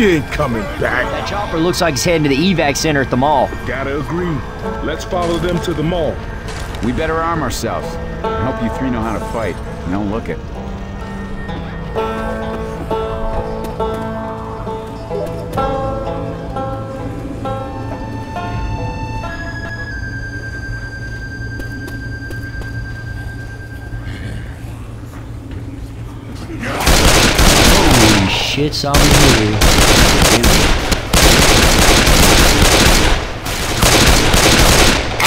He ain't coming back. That chopper looks like he's heading to the evac center at the mall. Gotta agree. Let's follow them to the mall. We better arm ourselves. I hope you three know how to fight. And don't look it. Holy shit, saw me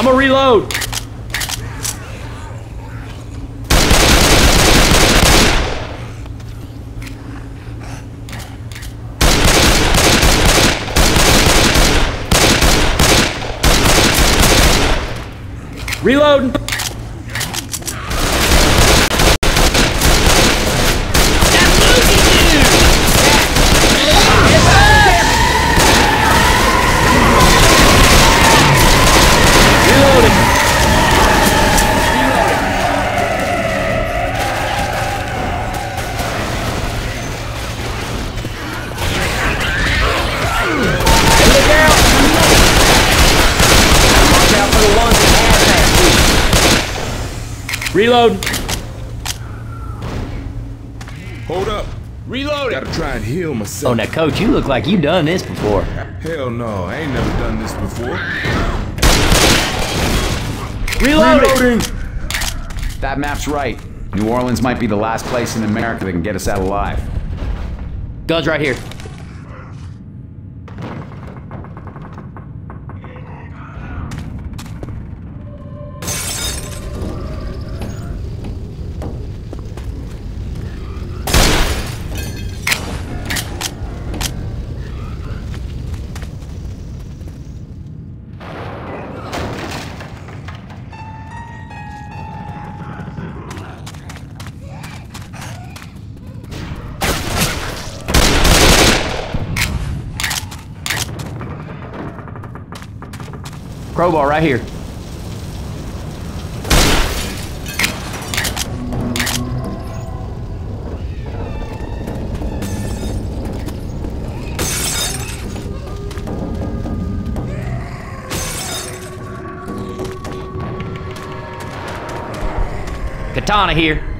I'm a reload. Reload. Reload it. Gotta try and heal myself. Oh, now, coach, you look like you've done this before. Hell no, I ain't never done this before. Reloading. Reloading! That map's right. New Orleans might be the last place in America that can get us out alive. Guns right here. Crowbar right here. Katana here.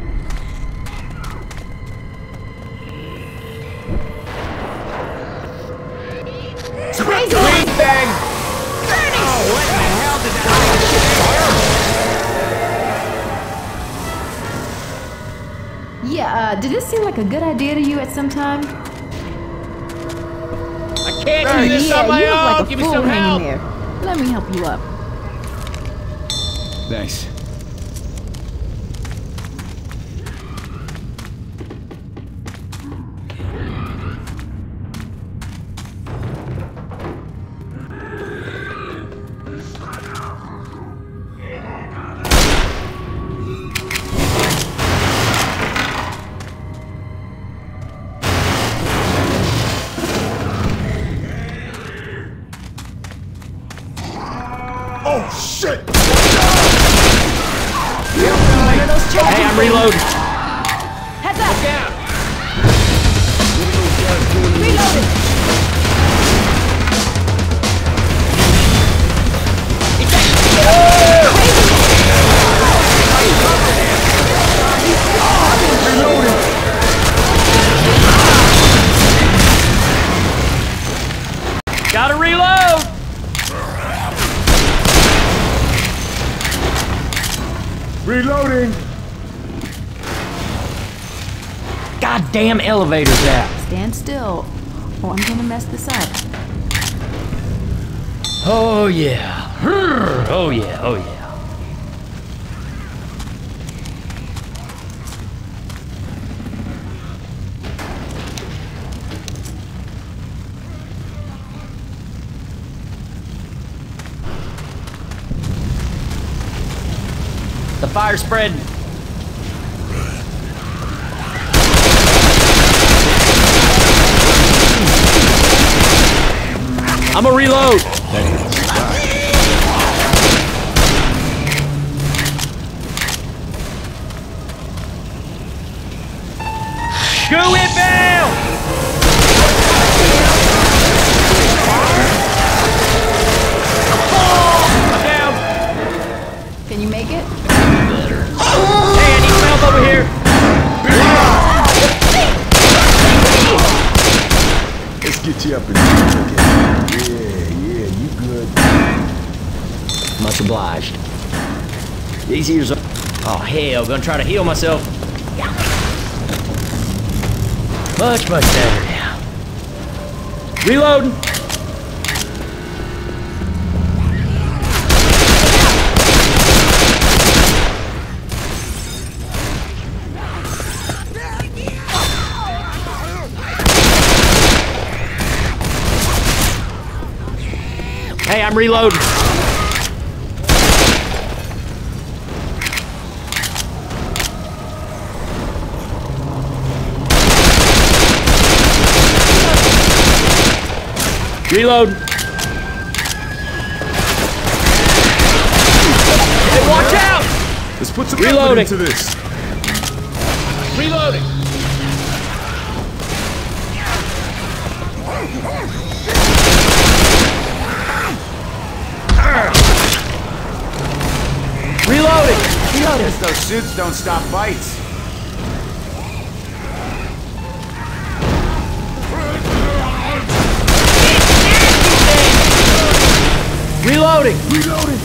Like a good idea to you at some time? I can't do this yeah, on my you look own. like a Give me some help. there. Let me help you up. Thanks. Goddamn elevator's out. Stand still, or I'm gonna mess this up. Oh yeah. Oh yeah. Oh yeah. The fire spreading. I'm a reload. These ears are. Oh, hell, gonna try to heal myself. Much, much better now. Reloading. Hey, I'm reloading. Reload. Hey, watch out! Let's put some Reloading. into this. Reloading. Reloading! Guess those suits don't stop fights. Reloading! Reloading.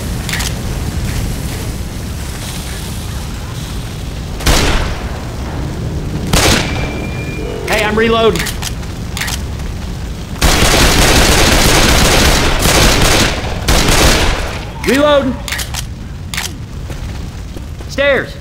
Hey, I'm reloading. Reloading. Stairs.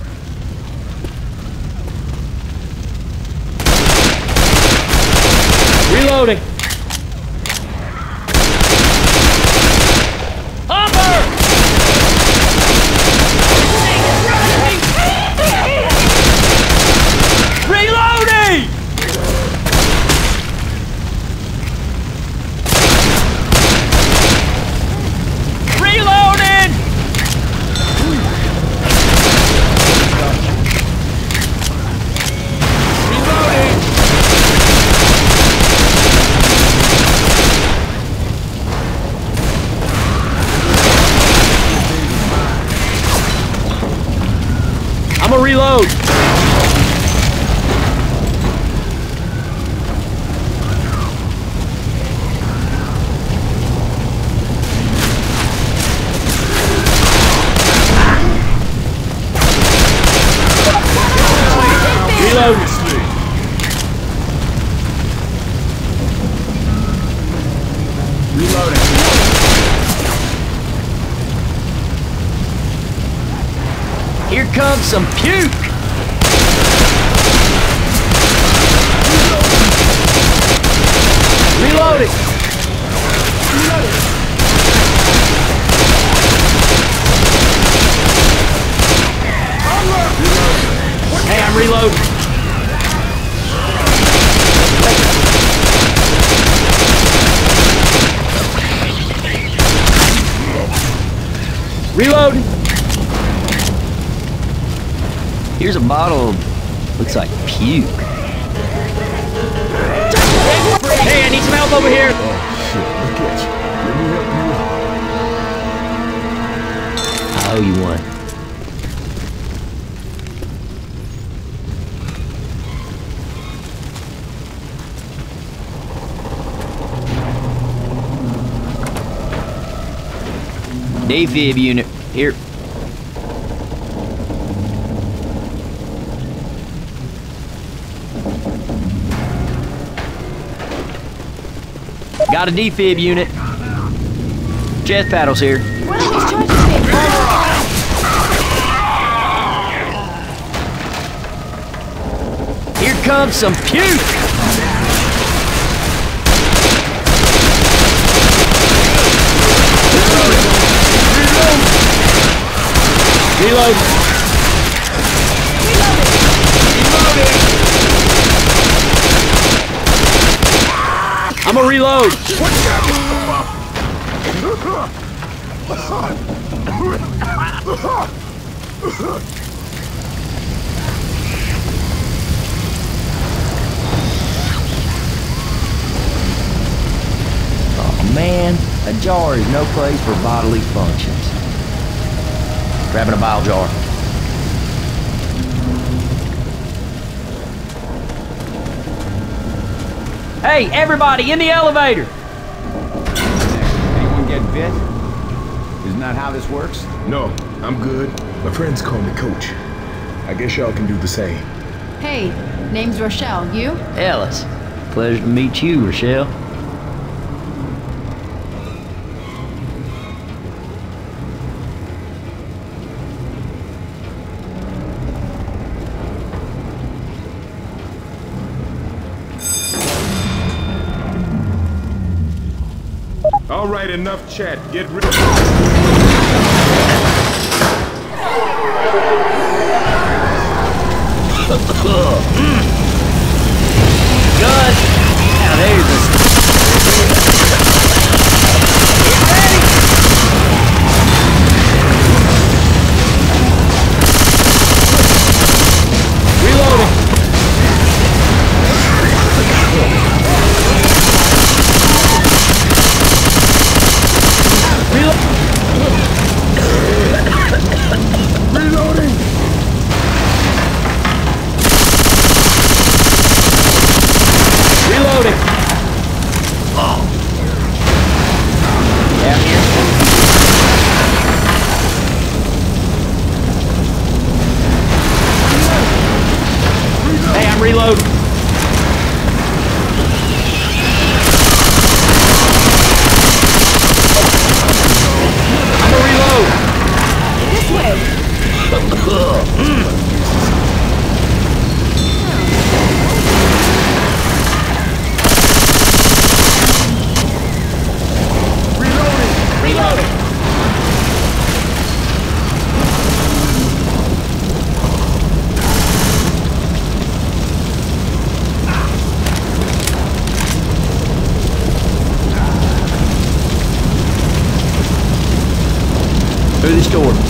Comes some puke. Reloading. Bottle. Looks like puke. Hey, I need some help over here. I owe you one. Unit. Here. Got a defib unit. Chest paddles here. Here comes some puke. Reload. I'm a reload. Oh man, a jar is no place for bodily functions. Grabbing a bile jar. Hey, everybody in the elevator! Anyone get bit? Isn't that how this works? No, I'm good. My friends call me Coach. I guess y'all can do the same. Hey, name's Rochelle. You? Ellis. Pleasure to meet you, Rochelle. Right, enough chat. Get rid Gun! this door.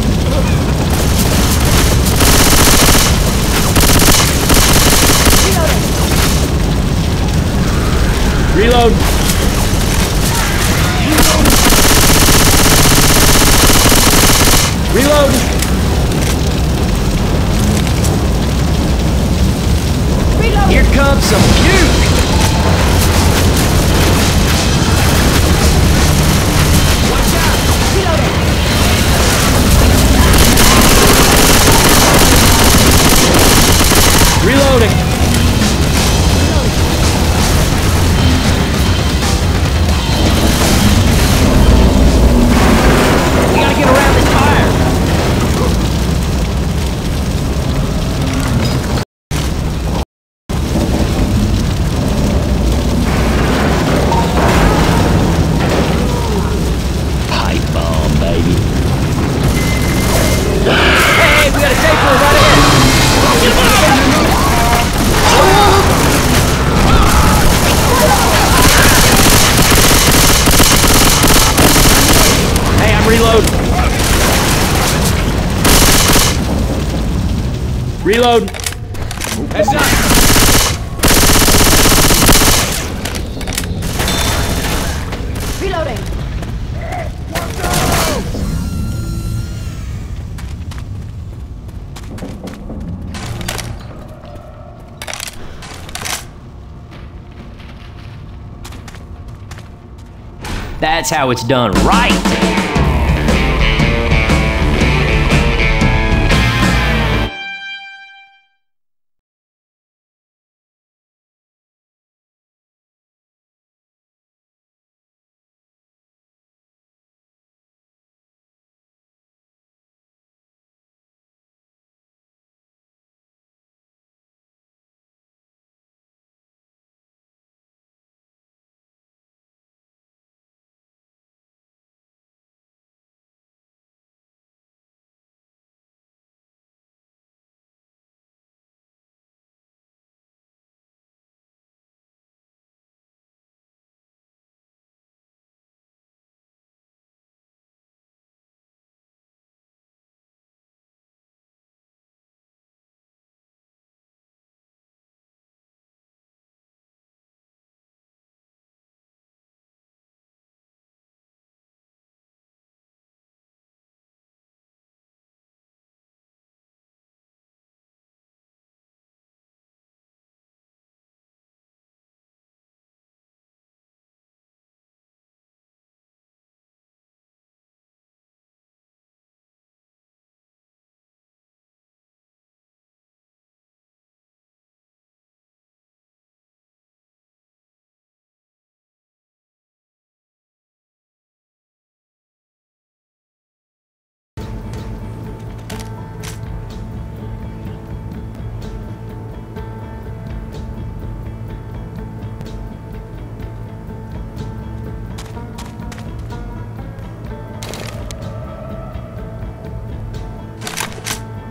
Reload. Heads up. Reloading. That's how it's done right!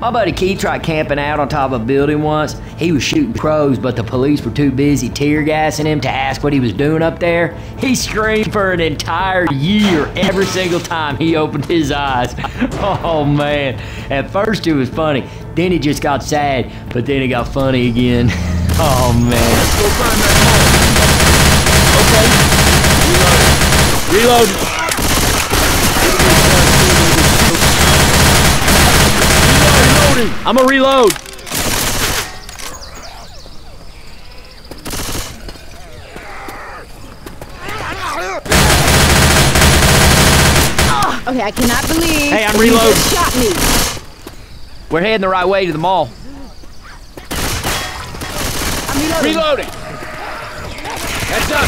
My buddy Keith tried camping out on top of a building once. He was shooting crows, but the police were too busy tear gassing him to ask what he was doing up there. He screamed for an entire year every single time he opened his eyes. Oh man. At first it was funny. Then it just got sad, but then it got funny again. Oh man. Let's go find that Reload. I'm a reload. Okay, I cannot believe. Hey, I'm you reloading. Shot me. We're heading the right way to the mall. I'm reloading. Reloading. Heads up.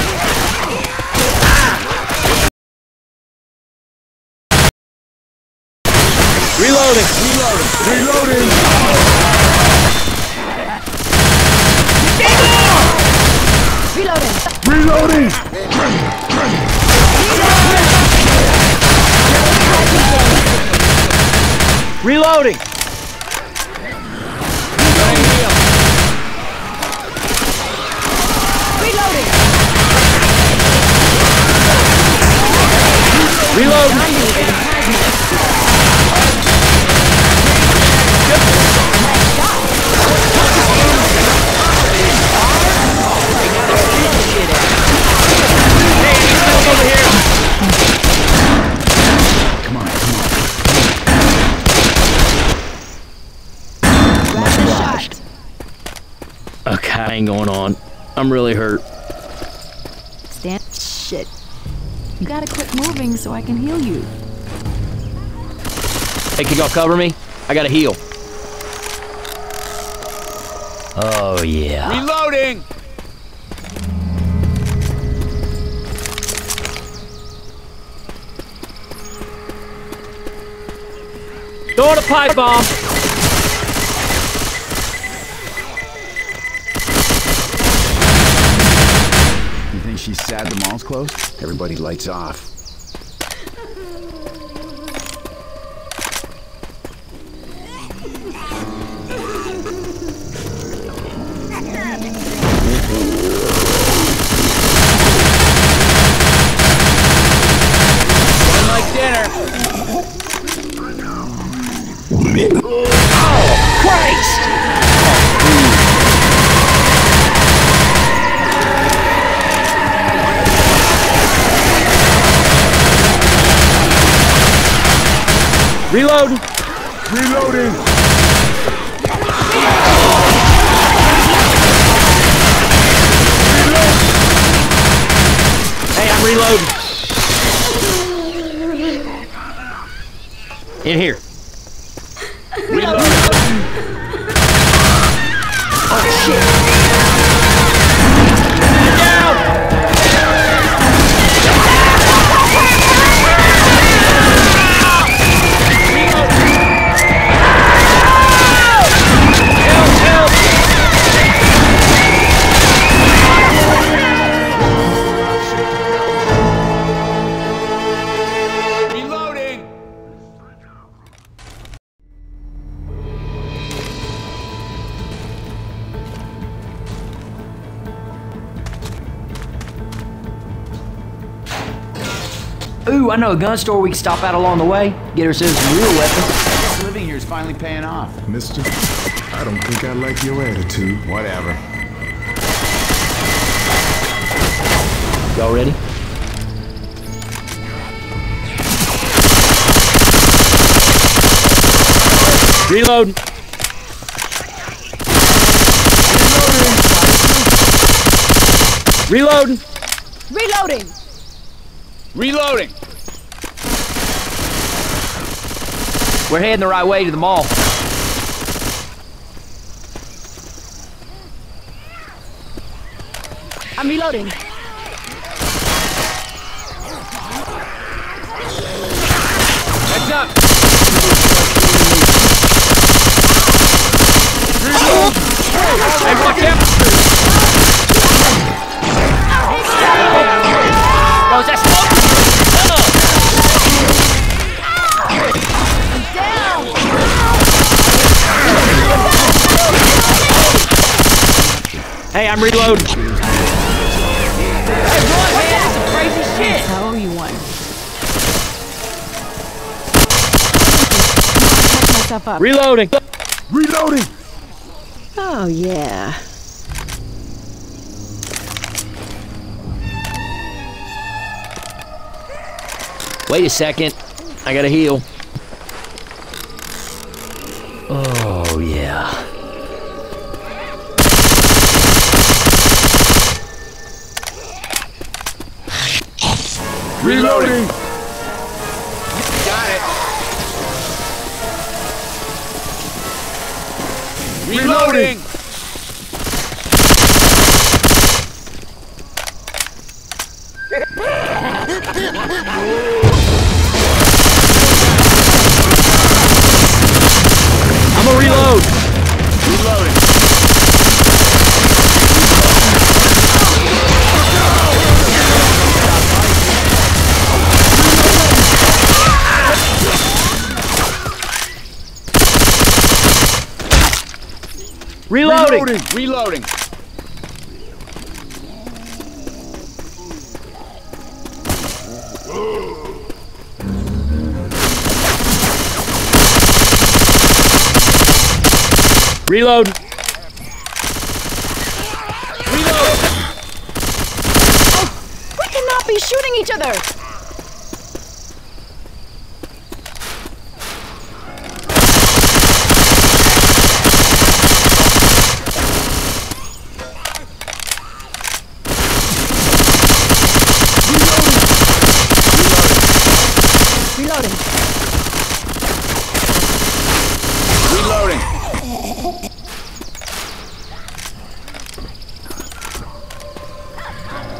Reloading. Reloading! Reloading. Reloading! Reloading. Okay, going on. I'm really hurt. Stand. Shit. You gotta quit moving so I can heal you. Hey, can y'all cover me? I gotta heal. Oh yeah. Reloading! Throw a pipe bomb! You think she's sad the mall's closed? Everybody lights off. Reload! Reloading! Hey, I'm reloading. In here. Ooh, I know a gun store we can stop at along the way. Get ourselves some real weapons. This living here is finally paying off. Mister, I don't think I like your attitude. Whatever. Y'all ready? Reload! Reload! Reloading. Reloading! We're heading the right way to the mall. I'm reloading. Heads up! Hey, watch out! Oh, Hey, I'm reloading. Hey, run, man! That's some crazy shit! I owe you one. Myself up. Reloading. Reloading! Oh, yeah. Wait a second. I gotta heal. Oh, yeah. Reloading! Got it. Reloading! I'm Reloading. Reloading. Reload. We cannot be shooting each other!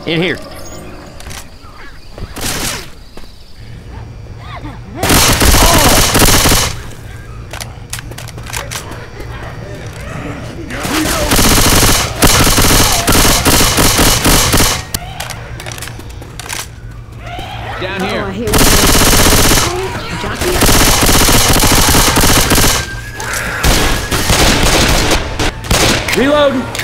In here. Down Oh, I here. hear one. Jockey? Reloading.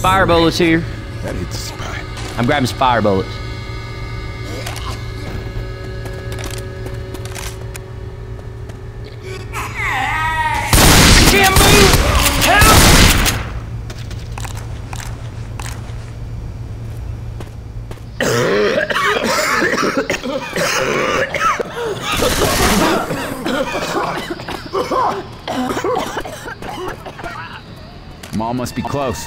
Fire bullets here. That hits the spot. I'm grabbing some fire bullets. Can't move! Help! Mall must be close.